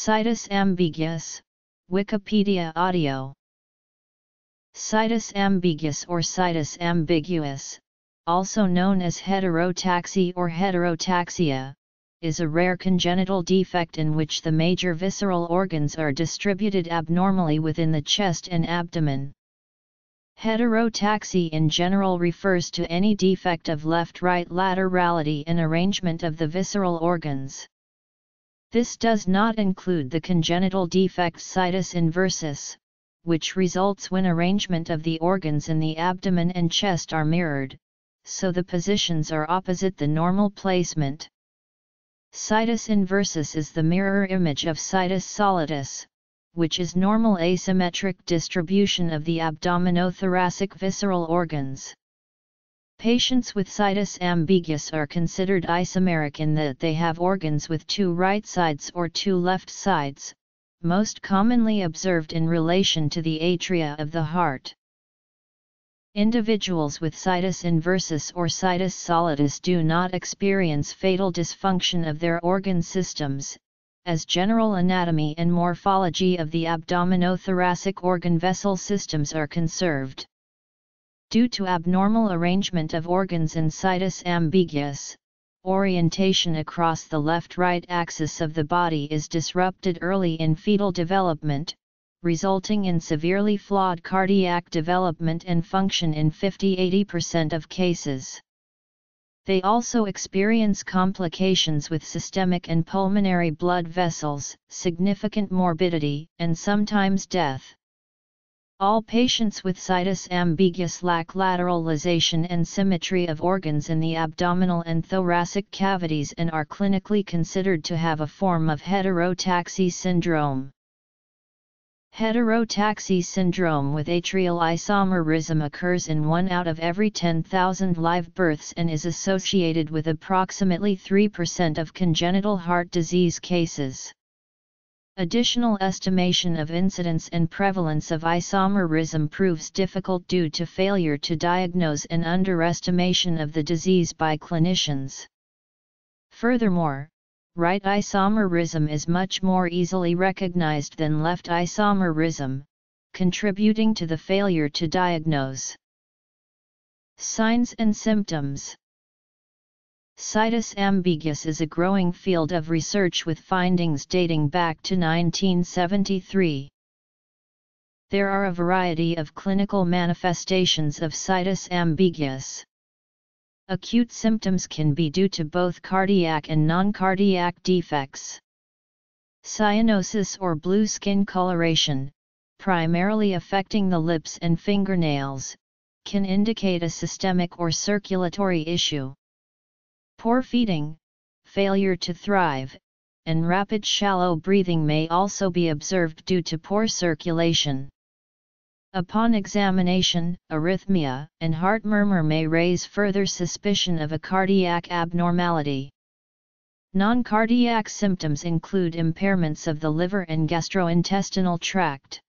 Situs ambiguus, Wikipedia audio. Situs ambiguus or situs ambiguous, also known as heterotaxy or heterotaxia, is a rare congenital defect in which the major visceral organs are distributed abnormally within the chest and abdomen. Heterotaxy in general refers to any defect of left-right laterality in arrangement of the visceral organs. This does not include the congenital defect situs inversus, which results when arrangement of the organs in the abdomen and chest are mirrored, so the positions are opposite the normal placement. Situs inversus is the mirror image of situs solitus, which is normal asymmetric distribution of the abdominothoracic visceral organs. Patients with situs ambiguus are considered isomeric in that they have organs with two right sides or two left sides, most commonly observed in relation to the atria of the heart. Individuals with situs inversus or situs solitus do not experience fatal dysfunction of their organ systems, as general anatomy and morphology of the abdominothoracic organ vessel systems are conserved. Due to abnormal arrangement of organs in situs ambiguus, orientation across the left-right axis of the body is disrupted early in fetal development, resulting in severely flawed cardiac development and function in 50-80% of cases. They also experience complications with systemic and pulmonary blood vessels, significant morbidity, and sometimes death. All patients with situs ambiguus lack lateralization and symmetry of organs in the abdominal and thoracic cavities and are clinically considered to have a form of heterotaxy syndrome. Heterotaxy syndrome with atrial isomerism occurs in 1 out of every 10,000 live births and is associated with approximately 3% of congenital heart disease cases. Additional estimation of incidence and prevalence of isomerism proves difficult due to failure to diagnose and underestimation of the disease by clinicians. Furthermore, right isomerism is much more easily recognized than left isomerism, contributing to the failure to diagnose. Signs and symptoms Situs ambiguus is a growing field of research with findings dating back to 1973. There are a variety of clinical manifestations of situs ambiguus. Acute symptoms can be due to both cardiac and non-cardiac defects. Cyanosis or blue skin coloration, primarily affecting the lips and fingernails, can indicate a systemic or circulatory issue. Poor feeding, failure to thrive, and rapid shallow breathing may also be observed due to poor circulation. Upon examination, arrhythmia and heart murmur may raise further suspicion of a cardiac abnormality. Non-cardiac symptoms include impairments of the liver and gastrointestinal tract.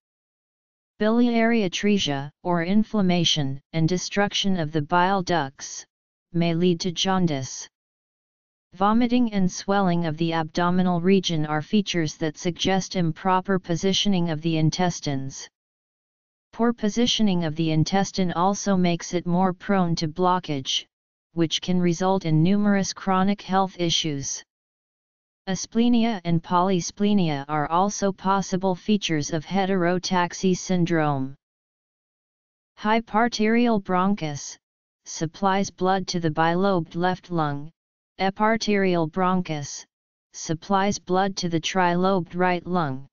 Biliary atresia, or inflammation, and destruction of the bile ducts, may lead to jaundice. Vomiting and swelling of the abdominal region are features that suggest improper positioning of the intestines. Poor positioning of the intestine also makes it more prone to blockage, which can result in numerous chronic health issues. Asplenia and polysplenia are also possible features of heterotaxy syndrome. Hyparterial bronchus supplies blood to the bilobed left lung, eparterial bronchus supplies blood to the trilobed right lung.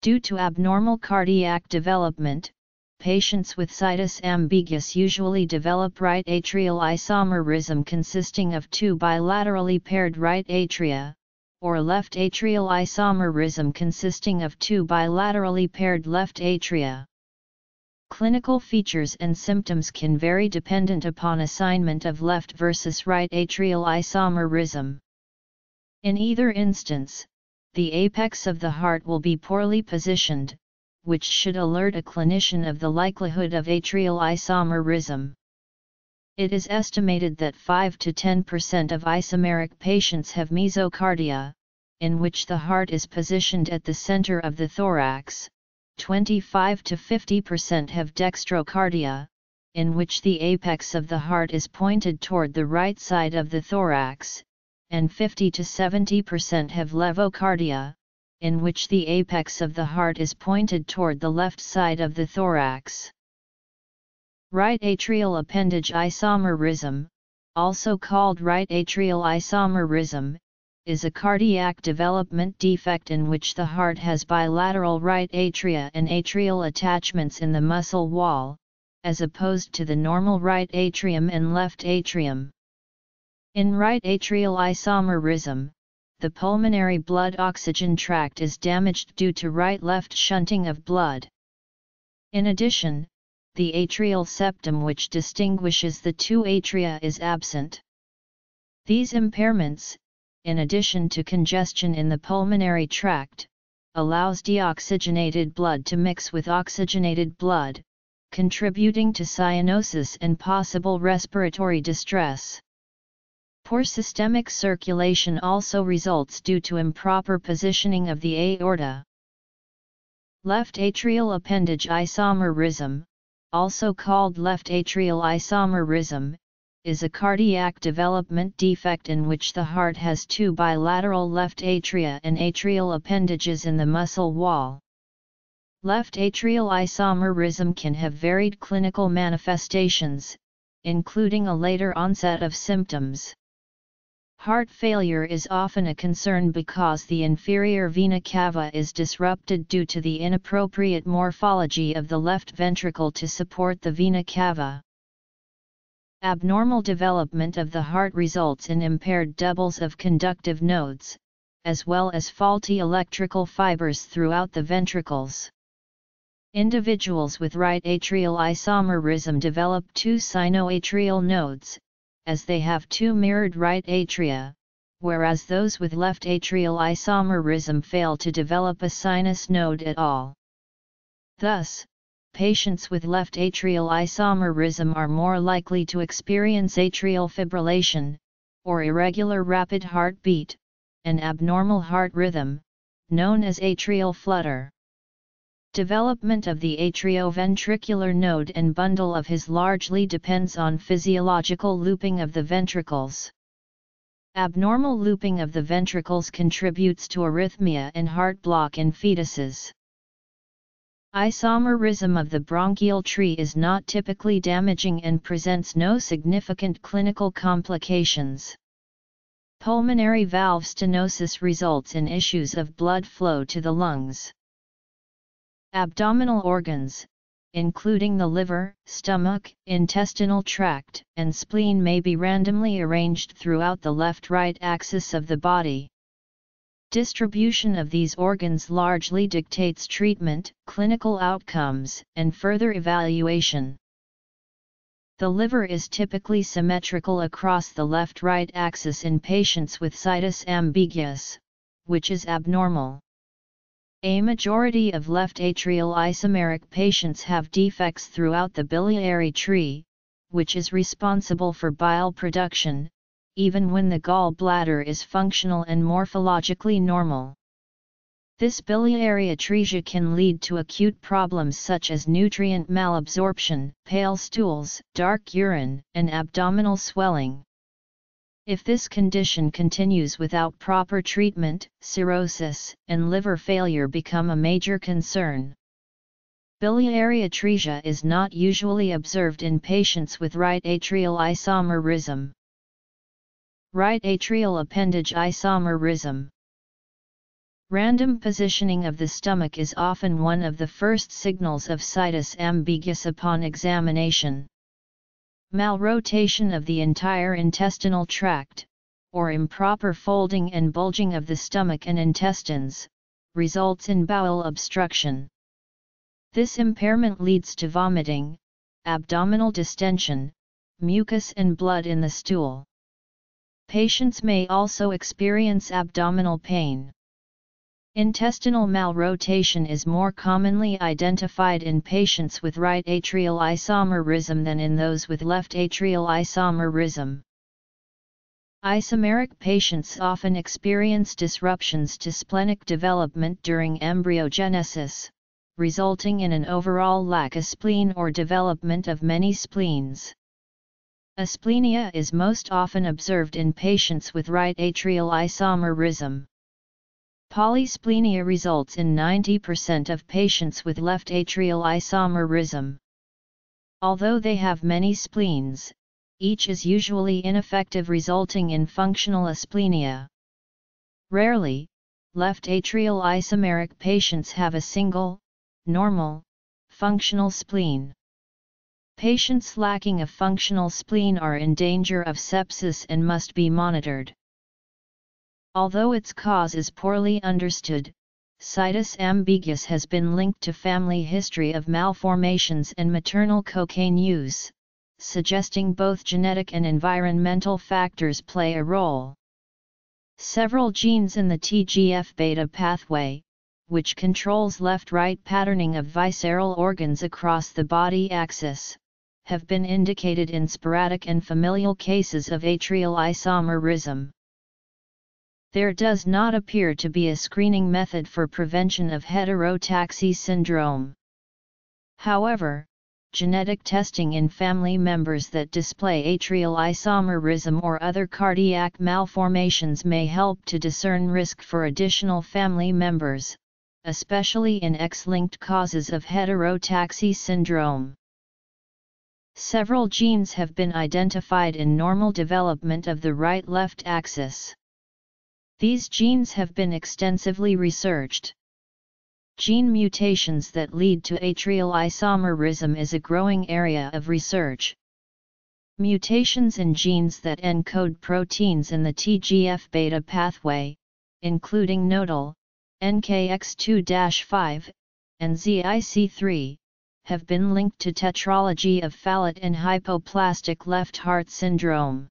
Due to abnormal cardiac development, patients with situs ambiguus usually develop right atrial isomerism consisting of two bilaterally paired right atria, or left atrial isomerism consisting of two bilaterally paired left atria. Clinical features and symptoms can vary dependent upon assignment of left versus right atrial isomerism. In either instance, the apex of the heart will be poorly positioned, which should alert a clinician of the likelihood of atrial isomerism. It is estimated that 5 to 10% of isomeric patients have mesocardia, in which the heart is positioned at the center of the thorax, 25 to 50% have dextrocardia, in which the apex of the heart is pointed toward the right side of the thorax, and 50 to 70% have levocardia, in which the apex of the heart is pointed toward the left side of the thorax. Right atrial appendage isomerism, also called right atrial isomerism, is a cardiac development defect in which the heart has bilateral right atria and atrial attachments in the muscle wall, as opposed to the normal right atrium and left atrium. In right atrial isomerism, the pulmonary blood oxygen tract is damaged due to right-left shunting of blood. In addition, the atrial septum which distinguishes the two atria is absent. These impairments, in addition to congestion in the pulmonary tract, allows deoxygenated blood to mix with oxygenated blood, contributing to cyanosis and possible respiratory distress. Poor systemic circulation also results due to improper positioning of the aorta. Left atrial appendage isomerism, also called left atrial isomerism, is a cardiac development defect in which the heart has two bilateral left atria and atrial appendages in the muscle wall. Left atrial isomerism can have varied clinical manifestations, including a later onset of symptoms. Heart failure is often a concern because the inferior vena cava is disrupted due to the inappropriate morphology of the left ventricle to support the vena cava. Abnormal development of the heart results in impaired doubles of conductive nodes, as well as faulty electrical fibers throughout the ventricles. Individuals with right atrial isomerism develop two sinoatrial nodes, as they have two mirrored right atria, whereas those with left atrial isomerism fail to develop a sinus node at all. Thus, patients with left atrial isomerism are more likely to experience atrial fibrillation, or irregular rapid heartbeat, an abnormal heart rhythm, known as atrial flutter. Development of the atrioventricular node and bundle of His largely depends on physiological looping of the ventricles. Abnormal looping of the ventricles contributes to arrhythmia and heart block in fetuses. Isomerism of the bronchial tree is not typically damaging and presents no significant clinical complications. Pulmonary valve stenosis results in issues of blood flow to the lungs. Abdominal organs, including the liver, stomach, intestinal tract, and spleen may be randomly arranged throughout the left-right axis of the body. Distribution of these organs largely dictates treatment, clinical outcomes, and further evaluation. The liver is typically symmetrical across the left-right axis in patients with situs ambiguus, which is abnormal. A majority of left atrial isomeric patients have defects throughout the biliary tree, which is responsible for bile production, even when the gallbladder is functional and morphologically normal. This biliary atresia can lead to acute problems such as nutrient malabsorption, pale stools, dark urine, and abdominal swelling. If this condition continues without proper treatment, cirrhosis and liver failure become a major concern. Biliary atresia is not usually observed in patients with right atrial isomerism. Right atrial appendage isomerism Random positioning of the stomach is often one of the first signals of situs ambiguus upon examination. Malrotation of the entire intestinal tract, or improper folding and bulging of the stomach and intestines, results in bowel obstruction. This impairment leads to vomiting, abdominal distension, mucus and blood in the stool. Patients may also experience abdominal pain. Intestinal malrotation is more commonly identified in patients with right atrial isomerism than in those with left atrial isomerism. Isomeric patients often experience disruptions to splenic development during embryogenesis, resulting in an overall lack of spleen or development of many spleens. Asplenia is most often observed in patients with right atrial isomerism. Polysplenia results in 90% of patients with left atrial isomerism. Although they have many spleens, each is usually ineffective resulting in functional asplenia. Rarely, left atrial isomeric patients have a single, normal, functional spleen. Patients lacking a functional spleen are in danger of sepsis and must be monitored. Although its cause is poorly understood, situs ambiguus has been linked to family history of malformations and maternal cocaine use, suggesting both genetic and environmental factors play a role. Several genes in the TGF-beta pathway, which controls left-right patterning of visceral organs across the body axis, have been indicated in sporadic and familial cases of atrial isomerism. There does not appear to be a screening method for prevention of heterotaxy syndrome. However, genetic testing in family members that display atrial isomerism or other cardiac malformations may help to discern risk for additional family members, especially in X-linked causes of heterotaxy syndrome. Several genes have been identified in normal development of the right-left axis. These genes have been extensively researched. Gene mutations that lead to atrial isomerism is a growing area of research. Mutations in genes that encode proteins in the TGF-beta pathway, including nodal, NKX2-5, and ZIC3, have been linked to tetralogy of Fallot and hypoplastic left heart syndrome.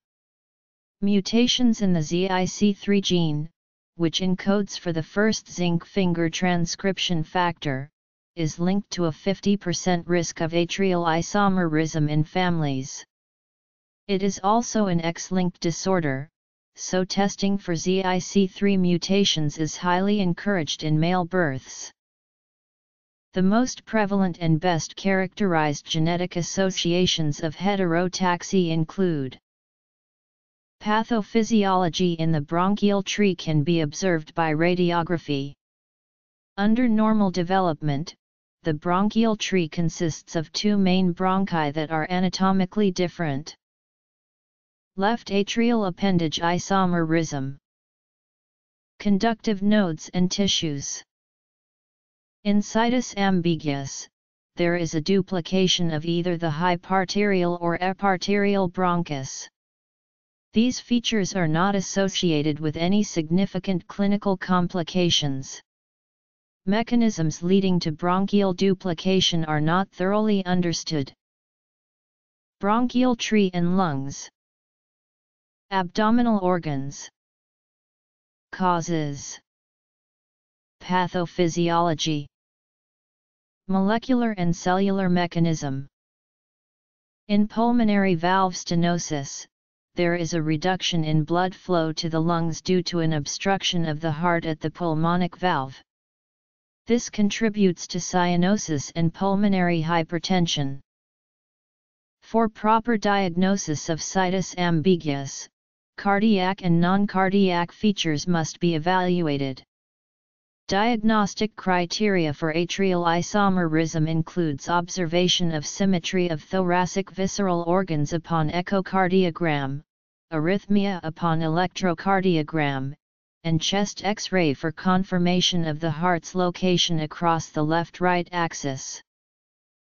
Mutations in the ZIC3 gene, which encodes for the first zinc finger transcription factor, is linked to a 50% risk of atrial isomerism in families. It is also an X-linked disorder, so testing for ZIC3 mutations is highly encouraged in male births. The most prevalent and best characterized genetic associations of heterotaxy include Pathophysiology in the bronchial tree can be observed by radiography. Under normal development, the bronchial tree consists of two main bronchi that are anatomically different. Left atrial appendage isomerism. Conductive nodes and tissues. In situs ambiguus, there is a duplication of either the hyparterial or eparterial bronchus. These features are not associated with any significant clinical complications. Mechanisms leading to bronchial duplication are not thoroughly understood. Bronchial tree and lungs. Abdominal organs. Causes. Pathophysiology. Molecular and cellular mechanism. In pulmonary valve stenosis, there is a reduction in blood flow to the lungs due to an obstruction of the heart at the pulmonic valve. This contributes to cyanosis and pulmonary hypertension. For proper diagnosis of situs ambiguus, cardiac and non-cardiac features must be evaluated. Diagnostic criteria for atrial isomerism includes observation of symmetry of thoracic visceral organs upon echocardiogram, arrhythmia upon electrocardiogram, and chest X-ray for confirmation of the heart's location across the left-right axis.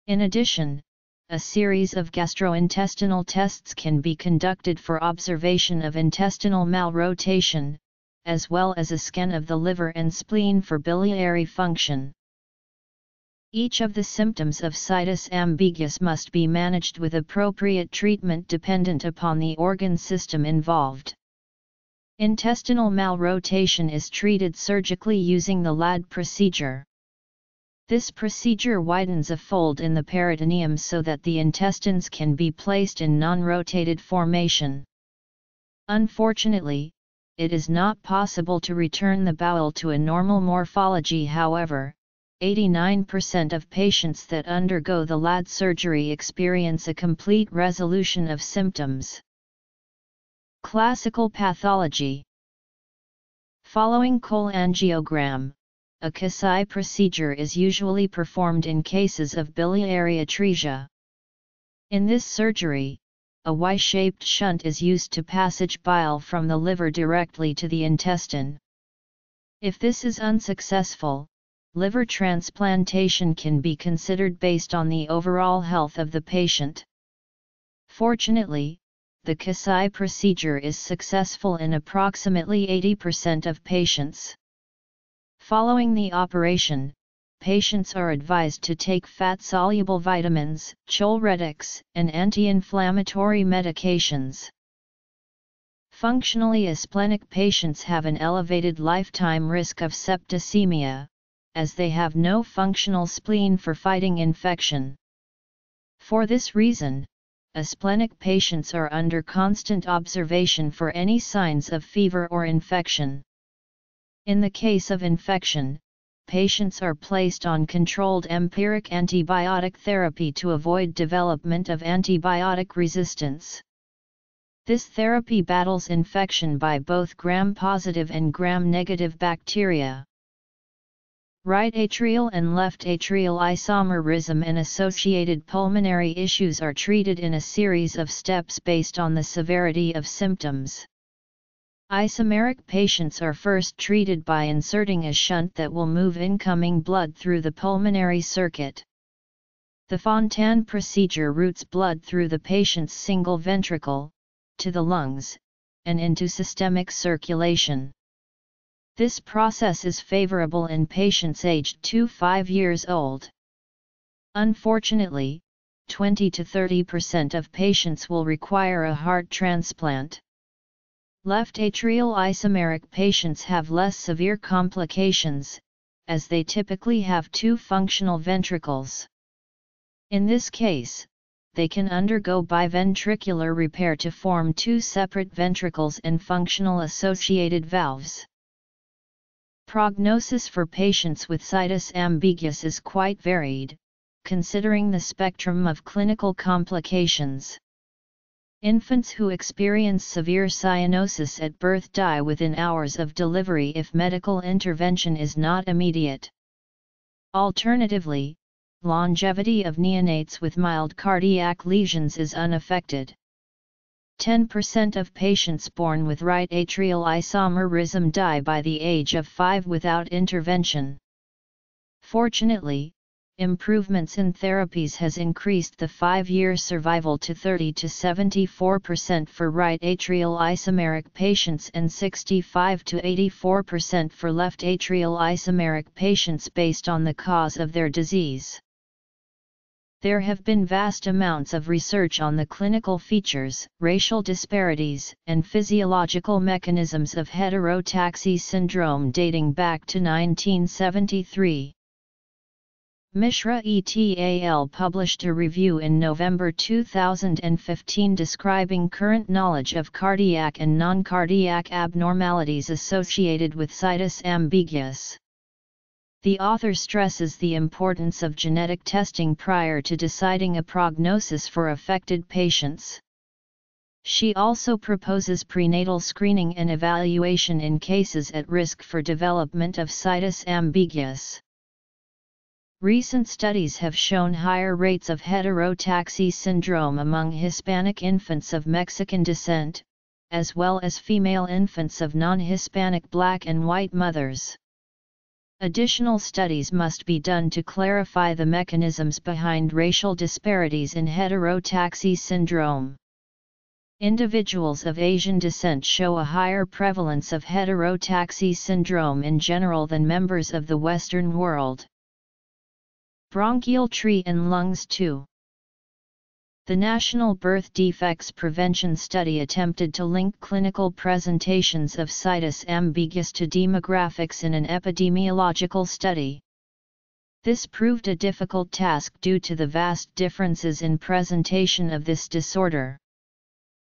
In addition, a series of gastrointestinal tests can be conducted for observation of intestinal malrotation, as well as a scan of the liver and spleen for biliary function. Each of the symptoms of situs ambiguus must be managed with appropriate treatment dependent upon the organ system involved. Intestinal malrotation is treated surgically using the Ladd procedure. This procedure widens a fold in the peritoneum so that the intestines can be placed in non-rotated formation. Unfortunately, it is not possible to return the bowel to a normal morphology however, 89% of patients that undergo the Ladd surgery experience a complete resolution of symptoms. Classical pathology Following cholangiogram, a Kasai procedure is usually performed in cases of biliary atresia. In this surgery, a Y-shaped shunt is used to passage bile from the liver directly to the intestine. If this is unsuccessful, liver transplantation can be considered based on the overall health of the patient. Fortunately, the Kasai procedure is successful in approximately 80% of patients. Following the operation, patients are advised to take fat-soluble vitamins, choleretics, and anti-inflammatory medications. Functionally asplenic patients have an elevated lifetime risk of septicemia, as they have no functional spleen for fighting infection. For this reason, asplenic patients are under constant observation for any signs of fever or infection. In the case of infection, patients are placed on controlled empiric antibiotic therapy to avoid development of antibiotic resistance. This therapy battles infection by both gram-positive and gram-negative bacteria. Right atrial and left atrial isomerism and associated pulmonary issues are treated in a series of steps based on the severity of symptoms. Isomeric patients are first treated by inserting a shunt that will move incoming blood through the pulmonary circuit. The Fontan procedure routes blood through the patient's single ventricle, to the lungs, and into systemic circulation. This process is favorable in patients aged 2 5 years old. Unfortunately, 20 to 30% of patients will require a heart transplant. Left atrial isomeric patients have less severe complications, as they typically have two functional ventricles. In this case, they can undergo biventricular repair to form two separate ventricles and functional associated valves. Prognosis for patients with situs ambiguus is quite varied, considering the spectrum of clinical complications. Infants who experience severe cyanosis at birth die within hours of delivery if medical intervention is not immediate. Alternatively, longevity of neonates with mild cardiac lesions is unaffected. 10% of patients born with right atrial isomerism die by the age of 5 without intervention. Fortunately, improvements in therapies has increased the 5-year survival to 30 to 74% for right atrial isomeric patients and 65 to 84% for left atrial isomeric patients based on the cause of their disease. There have been vast amounts of research on the clinical features, racial disparities, and physiological mechanisms of heterotaxy syndrome dating back to 1973. Mishra et al. published a review in November 2015 describing current knowledge of cardiac and non-cardiac abnormalities associated with situs ambiguus. The author stresses the importance of genetic testing prior to deciding a prognosis for affected patients. She also proposes prenatal screening and evaluation in cases at risk for development of situs ambiguus. Recent studies have shown higher rates of heterotaxy syndrome among Hispanic infants of Mexican descent, as well as female infants of non-Hispanic black and white mothers. Additional studies must be done to clarify the mechanisms behind racial disparities in heterotaxy syndrome. Individuals of Asian descent show a higher prevalence of heterotaxy syndrome in general than members of the Western world. Bronchial tree and lungs too. The National Birth Defects Prevention Study attempted to link clinical presentations of situs ambiguus to demographics in an epidemiological study. This proved a difficult task due to the vast differences in presentation of this disorder.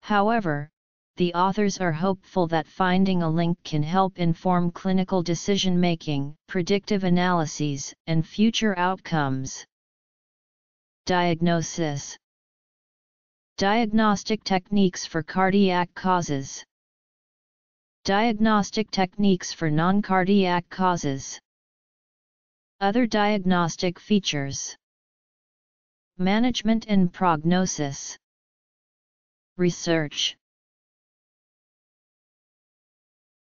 However, the authors are hopeful that finding a link can help inform clinical decision making, predictive analyses, and future outcomes. Diagnosis Diagnostic techniques for cardiac causes. Diagnostic techniques for non-cardiac causes. Other diagnostic features. Management and prognosis. Research